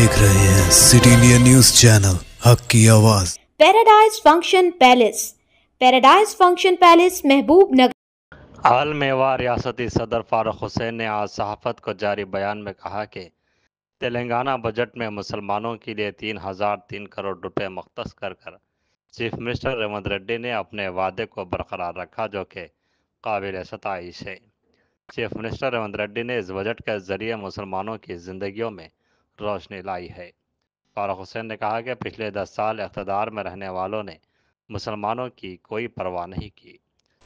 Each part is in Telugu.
دیکھ رہے ہیں سٹی انڈیا نیوز چینل حق کی آواز۔ پیراڈائز فنکشن پیلس پیراڈائز فنکشن پیلس محبوب نگر۔ حال میوہ ریاستی صدر فاروق حسین نے آج صحافت کو جاری بیان میں کہا کہ تلنگانہ بجٹ میں مسلمانوں کے لیے تین ہزار تین کروڑ روپے مختص کر کر چیف منسٹر ریونت ریڈی نے اپنے وعدے کو برقرار رکھا جو کہ قابل ستائش ہے۔ چیف منسٹر ریونت ریڈی نے اس بجٹ کے ذریعے مسلمانوں کی زندگیوں میں روشنی لائی ہے۔ فارغ حسین نے کہا کہ پچھلے دس سال اقتدار میں رہنے والوں نے مسلمانوں کی کوئی پرواہ نہیں کی،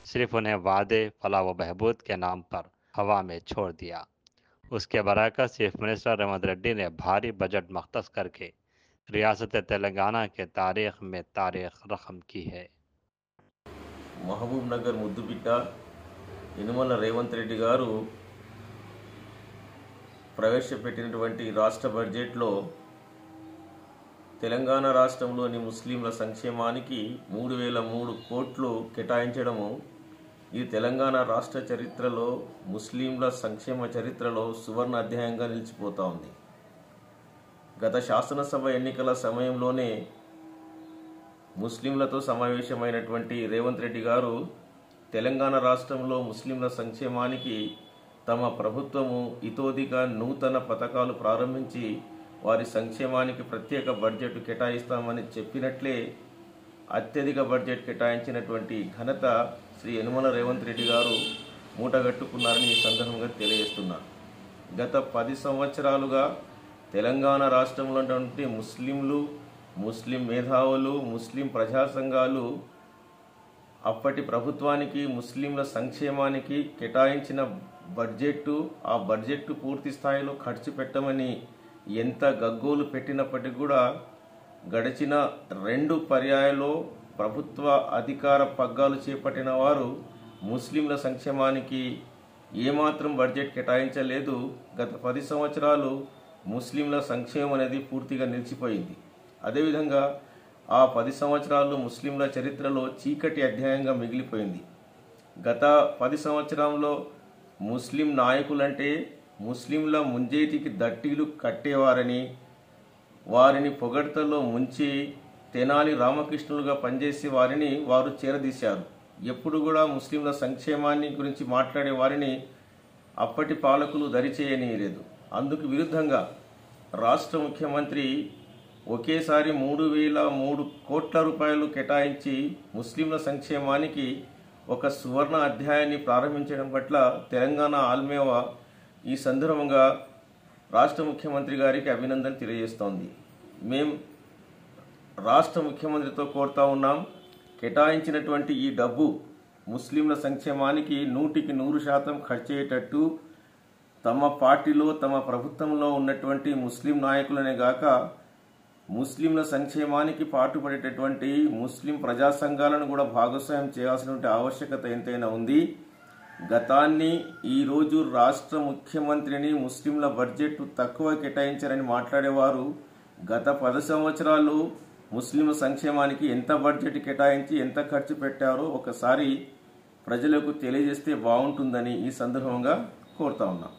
صرف انہیں وعدے، فلاح و بہبود کے نام پر ہوا میں چھوڑ دیا۔ اس کے برعکس، چیف منسٹر ریونت ریڈی نے بھاری بجٹ مختص کر کے ریاست تلنگانہ کے تاریخ میں تاریخ رقم کی ہے۔ محبوب نگر ముద్దుబిడ్డ యనుమల ریونت ریڈی گارو ప్రవేశపెట్టినటువంటి రాష్ట్ర బడ్జెట్లో తెలంగాణ రాష్ట్రంలోని ముస్లింల సంక్షేమానికి మూడు వేల మూడు కోట్లు కేటాయించడము ఇది తెలంగాణ రాష్ట్ర చరిత్రలో ముస్లింల సంక్షేమ చరిత్రలో సువర్ణ అధ్యాయంగా నిలిచిపోతా ఉంది. గత శాసనసభ ఎన్నికల సమయంలోనే ముస్లింలతో సమావేశమైనటువంటి రేవంత్ రెడ్డి గారు తెలంగాణ రాష్ట్రంలో ముస్లింల సంక్షేమానికి తమ ప్రభుత్వము ఇతోదిగా నూతన పథకాలు ప్రారంభించి వారి సంక్షేమానికి ప్రత్యేక బడ్జెట్ కేటాయిస్తామని చెప్పినట్లే అత్యధిక బడ్జెట్ కేటాయించినటువంటి ఘనత శ్రీ యనుమల రేవంత్ రెడ్డి గారు మూటగట్టుకున్నారని ఈ సందర్భంగా తెలియజేస్తున్నారు గత పది సంవత్సరాలుగా తెలంగాణ రాష్ట్రంలో ఉన్నటువంటి ముస్లింలు ముస్లిం మేధావులు ముస్లిం ప్రజా సంఘాలు అప్పటి ప్రభుత్వానికి ముస్లింల సంక్షేమానికి కేటాయించిన బడ్జెట్ ఆ బడ్జెట్ పూర్తి స్థాయిలో ఖర్చు పెట్టమని ఎంత గగ్గోలు పెట్టినప్పటికీ కూడా గడిచిన రెండు పర్యాయాల్లో ప్రభుత్వ అధికార పగ్గాలు చేపట్టిన వారు ముస్లింల సంక్షేమానికి ఏమాత్రం బడ్జెట్ కేటాయించలేదు. గత పది సంవత్సరాలు ముస్లింల సంక్షేమం అనేది పూర్తిగా నిలిచిపోయింది. అదేవిధంగా ఆ పది సంవత్సరాలు ముస్లింల చరిత్రలో చీకటి అధ్యాయంగా మిగిలిపోయింది. గత పది సంవత్సరంలో ముస్లిం నాయకులంటే ముస్లింల ముంజేటికి దట్టీలు కట్టేవారని వారిని పొగడ్తలో ముంచి తెనాలి రామకృష్ణులుగా పనిచేసే వారిని వారు చేరదీశారు. ఎప్పుడు కూడా ముస్లింల సంక్షేమాన్ని గురించి మాట్లాడే వారిని అప్పటి పాలకులు దరిచేయనీయలేదు. అందుకు విరుద్ధంగా రాష్ట్ర ముఖ్యమంత్రి ఒకేసారి మూడు వేల మూడు కోట్ల రూపాయలు కేటాయించి ముస్లింల సంక్షేమానికి ఒక సువర్ణ అధ్యాయాన్ని ప్రారంభించడం పట్ల తెలంగాణ ఆల్మేవా ఈ సందర్భంగా రాష్ట్ర ముఖ్యమంత్రి గారికి అభినందన తెలియజేస్తోంది. మేం రాష్ట్ర ముఖ్యమంత్రితో కోరుతా ఉన్నాం కేటాయించినటువంటి ఈ డబ్బు ముస్లింల సంక్షేమానికి నూటికి నూరు శాతం ఖర్చయ్యేటట్టు తమ పార్టీలో తమ ప్రభుత్వంలో ఉన్నటువంటి ముస్లిం నాయకులనే గాక ముస్లింల సంక్షేమానికి పాటుపడేటటువంటి ముస్లిం ప్రజా సంఘాలను కూడా భాగస్వామ్యం చేయాల్సినటువంటి ఆవశ్యకత ఎంతైనా ఉంది. గతాన్ని ఈరోజు రాష్ట్ర ముఖ్యమంత్రిని ముస్లింల బడ్జెట్ తక్కువ కేటాయించారని మాట్లాడేవారు. గత పది సంవత్సరాలు ముస్లింల సంక్షేమానికి ఎంత బడ్జెట్ కేటాయించి ఎంత ఖర్చు పెట్టారో ఒకసారి ప్రజలకు తెలియజేస్తే బాగుంటుందని ఈ సందర్భంగా కోరుతా ఉన్నాం.